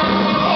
Bye.